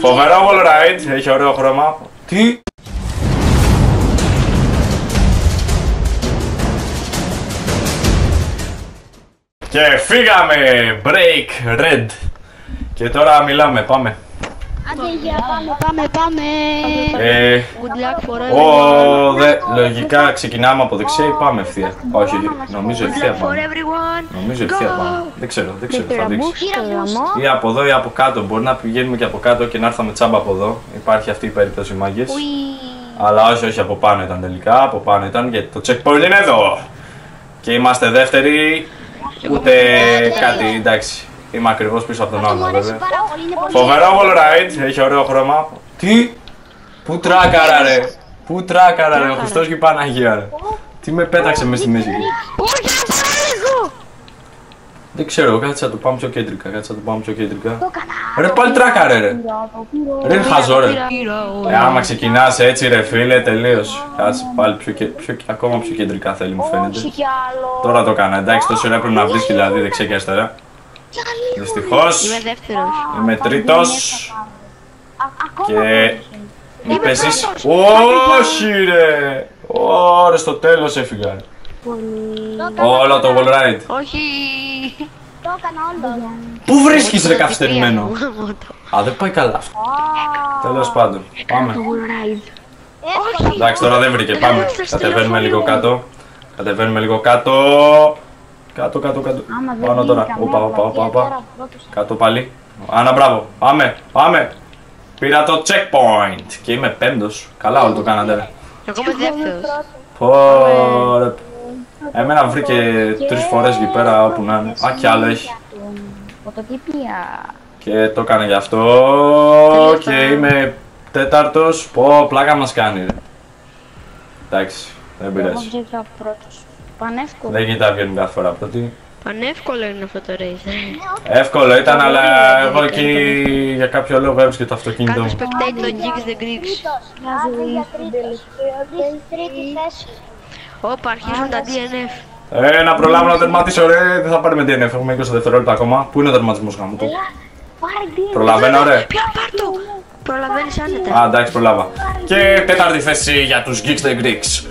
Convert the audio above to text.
Φοβερό wall ride, έχει ωραίο χρώμα. Τι; Και φύγαμε! Break red. Και τώρα μιλάμε, πάμε. Άντε για πάμε, πάμε, πάμε. Ε, Good luck for ο, everyone. δε, λογικά ξεκινάμε από δεξιά ή πάμε ευθεία. Όχι, νομίζω Good ευθεία luck for πάμε. everyone. Νομίζω ευθεία πάμε. Δεν ξέρω, δεν ξέρω, θα δείξει. Κύρα μου. Ή από εδώ ή από κάτω. Μπορεί να πηγαίνουμε και από κάτω και να έρθουμε τσάμπα από εδώ. Υπάρχει αυτή η περίπτωση μάγκες. Αλλά όχι, όχι, από πάνω ήταν τελικά. Από πάνω ήταν γιατί το checkpoint είναι εδώ. Και είμαστε δεύτεροι. Ούτε κάτι, εντάξει. Είμαι ακριβώς πίσω από τον Μου άλλο, αρέσει βέβαια. πάρα πολύ, είναι πολύ Φοβερό wall ride, έχει ωραίο χρώμα. Τι; Πού τράκαρα ρε, πού τράκαρα ρε, ο Χριστός και η Παναγία ρε. Τι με πέταξε μέσα στη μέση εκεί; Όχι, λίγο. Δεν ξέρω, κάτσε να το πάμε πιο κέντρικα, κάτσε να το πάμε πιο κέντρικα. Το έκανα. Ρε πάλι τράκαρε ρε. Ρε είναι χαζό ρε. Ε, άμα ξεκινάς έτσι ρε φίλε, τελείως. Κάτσε πάλι πιο, κε- πιο, ακόμα πιο κεντρικά θέλει μου φαίνεται. Όχι κι άλλο. Τώρα το έκανα, εντάξει τόση ώρα έπρεπε να βρίσκει δηλαδή δεξιά και αριστερά. Δυστυχώς Είμαι δεύτερος. είμαι τρίτος Α- Ακόμα και δεν είπε εσείς Όχι ρε! Ωραία στο τέλος έφυγα ρε. Το έκανα, Όλο το wall ride. Όχι. το έκανα όλο. Πού βρίσκεις ρε καθυστερημένο. Α, δεν πάει καλά αυτό. Τέλος πάντων, πάμε. Εύκολο. Εντάξει, τώρα δεν βρήκε. Πάμε. Κατεβαίνουμε λίγο κάτω. Κατεβαίνουμε λίγο κάτω. Κάτω, κάτω, κάτω. Άμα δεν Πάνω βγει τώρα. καμία Όπα, όπα, όπα, πλατεία, όπα. τώρα πρώτος. Κάτω πάλι. Άνα, μπράβο. Πάμε, πάμε. Πήρα το checkpoint. Και είμαι πέμπτος. Καλά, όλοι το κάνατε. ρε. Εγώ είμαι δεύτερος. Πω, ρε. Εμένα βρήκε τρεις φορές εκεί πέρα όπου να είναι. Α, κι άλλο έχει. Φωτοτυπία. Και το έκανε γι' αυτό. Και είμαι τέταρτος. Πω, πλάκα μας κάνει. ρε. Εντάξει, δεν Εγώ πειράζει. βγήκα πρώτος. Πανεύκολο. Δεν γίνεται να βγαίνουν κάθε φορά πρώτη. Πανεύκολο είναι αυτό το race. ε. Εύκολο ήταν, αλλά εγώ εκεί για κάποιο λόγο έβρισκε το αυτοκίνητο Κάτω μου. spectate το Jigs the Greeks. Άντε για τρίτος. Τρίτης- Τρίτη θέση. Όπα, αρχίζουν τα DNF. Ε, να προλάβω να τερματίσω, ρε. Δεν θα πάρουμε DNF, έχουμε 20 δευτερόλεπτα ακόμα. Πού είναι ο τερματισμός γάμου του; Πάρε δύο. Προλαβαίνω, ρε. Ποια πάρ' το. Προλαβαίνεις άνετα. Α, εντάξει, προλάβα. Και τέταρτη θέση για τους Geeks the Greeks.